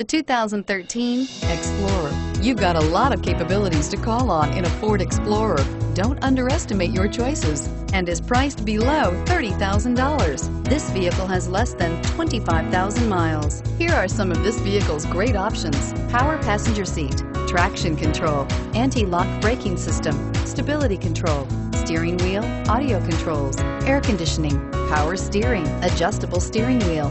The 2013 Explorer. You've got a lot of capabilities to call on in a Ford Explorer. Don't underestimate your choices and is priced below $30,000. This vehicle has less than 25,000 miles. Here are some of this vehicle's great options. Power passenger seat, traction control, anti-lock braking system, stability control, steering wheel, audio controls, air conditioning, power steering, adjustable steering wheel,